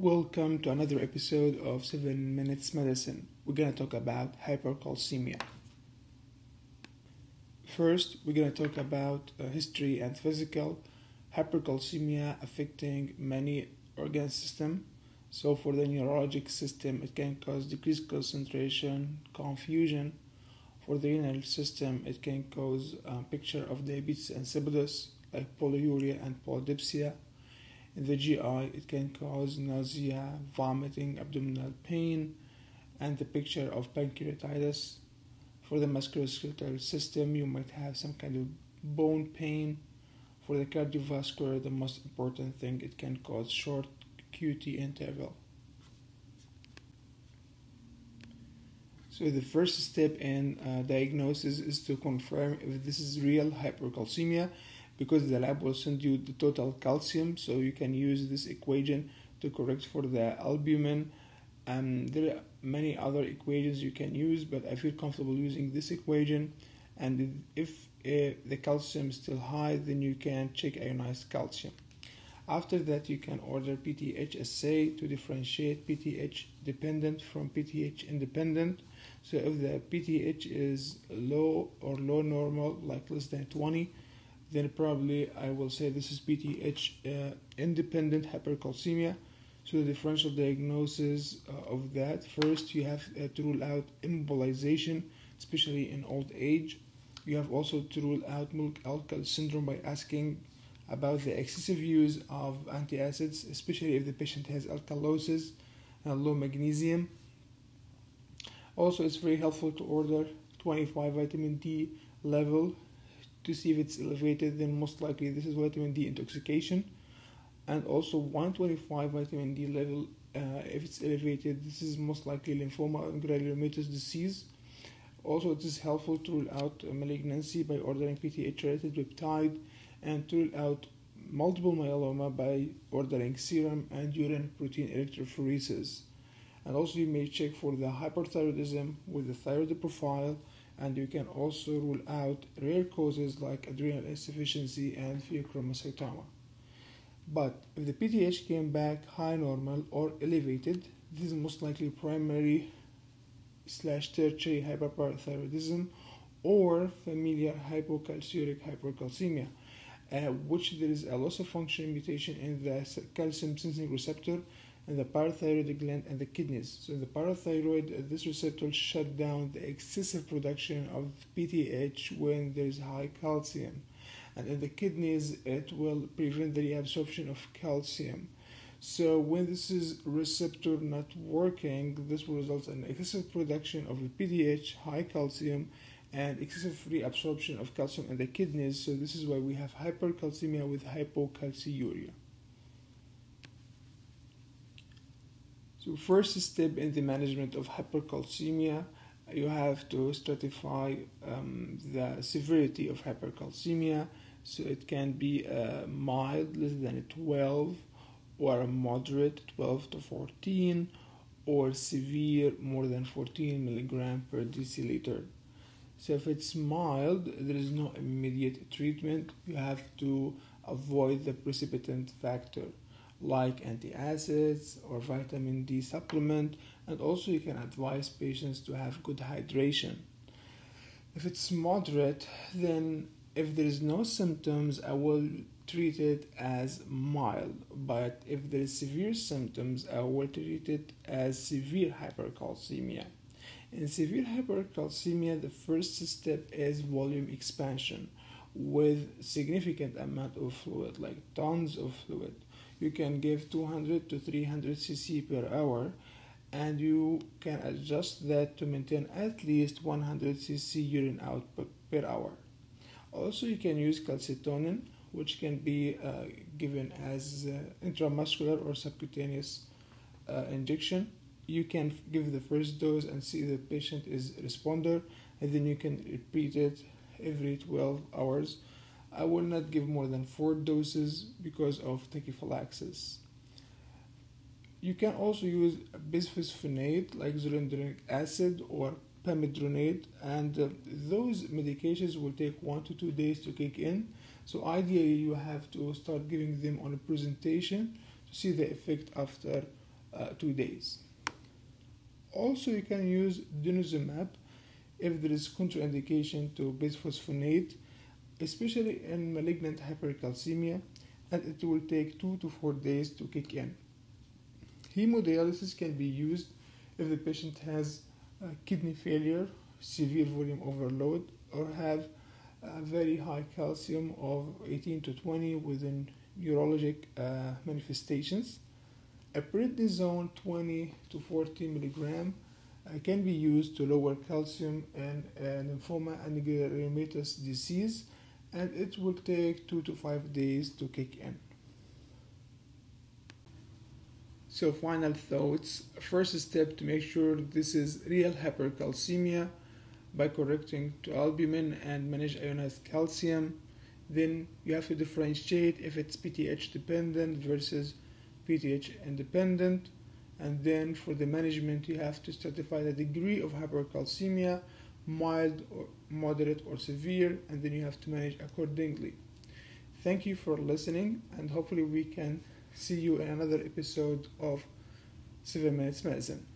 Welcome to another episode of 7 Minutes Medicine. We're going to talk about hypercalcemia. First, we're going to talk about uh, history and physical hypercalcemia affecting many organ system. So for the neurologic system, it can cause decreased concentration, confusion. For the renal system, it can cause a picture of diabetes insipidus like polyuria and polydipsia in the GI, it can cause nausea, vomiting, abdominal pain, and the picture of pancreatitis. For the musculoskeletal system, you might have some kind of bone pain. For the cardiovascular, the most important thing, it can cause short QT interval. So the first step in uh, diagnosis is to confirm if this is real hypercalcemia because the lab will send you the total calcium so you can use this equation to correct for the albumin. Um, there are many other equations you can use but I feel comfortable using this equation. And if uh, the calcium is still high then you can check ionized calcium. After that you can order PTH assay to differentiate PTH dependent from PTH independent. So if the PTH is low or low normal like less than 20 then probably I will say this is PTH uh, independent hypercalcemia. So the differential diagnosis uh, of that first you have uh, to rule out immobilization, especially in old age. You have also to rule out milk alkali syndrome by asking about the excessive use of antacids, especially if the patient has alkalosis and low magnesium. Also, it's very helpful to order 25 vitamin D level to see if it's elevated then most likely this is vitamin D intoxication. And also 125 vitamin D level uh, if it's elevated this is most likely lymphoma and granulomatous disease. Also it is helpful to rule out malignancy by ordering PTH related peptide and to rule out multiple myeloma by ordering serum and urine protein electrophoresis. And also you may check for the hyperthyroidism with the thyroid profile and you can also rule out rare causes like adrenal insufficiency and pheochromocytoma. But if the PTH came back high normal or elevated, this is most likely primary slash tertiary hyperparathyroidism or familial hypocalciuric hypercalcemia, uh, which there is a loss of function mutation in the calcium sensing receptor and the parathyroid gland and the kidneys. So the parathyroid, uh, this receptor shut down the excessive production of PTH when there is high calcium. And in the kidneys, it will prevent the reabsorption of calcium. So when this is receptor not working, this will result in excessive production of PTH, high calcium, and excessive reabsorption of calcium in the kidneys. So this is why we have hypercalcemia with hypocalciuria. First step in the management of hypercalcemia, you have to stratify um, the severity of hypercalcemia. So it can be a mild, less than 12, or a moderate, 12 to 14, or severe, more than 14 milligram per deciliter. So if it's mild, there is no immediate treatment. You have to avoid the precipitant factor like antacids or vitamin D supplement, and also you can advise patients to have good hydration. If it's moderate, then if there is no symptoms, I will treat it as mild. But if there is severe symptoms, I will treat it as severe hypercalcemia. In severe hypercalcemia, the first step is volume expansion with significant amount of fluid, like tons of fluid you can give 200 to 300 cc per hour and you can adjust that to maintain at least 100 cc urine output per hour. Also, you can use calcitonin, which can be uh, given as uh, intramuscular or subcutaneous uh, injection. You can give the first dose and see the patient is responder, and then you can repeat it every 12 hours I will not give more than four doses because of tachyphylaxis. You can also use bisphosphonate like zoledronic acid or pamidronate, and uh, those medications will take one to two days to kick in. So ideally, you have to start giving them on a presentation to see the effect after uh, two days. Also, you can use denosumab if there is contraindication to bisphosphonate, especially in malignant hypercalcemia, and it will take two to four days to kick in. Hemodialysis can be used if the patient has uh, kidney failure, severe volume overload, or have a very high calcium of 18 to 20 within neurologic uh, manifestations. A prednisone 20 to 40 milligram uh, can be used to lower calcium in uh, lymphoma and granulomatous disease, and it will take two to five days to kick in. So, final thoughts. First step to make sure this is real hypercalcemia by correcting to albumin and manage ionized calcium. Then you have to differentiate if it's PTH dependent versus PTH independent. And then for the management, you have to stratify the degree of hypercalcemia, mild, or moderate, or severe, and then you have to manage accordingly. Thank you for listening, and hopefully, we can see you in another episode of 7 Minutes Medicine.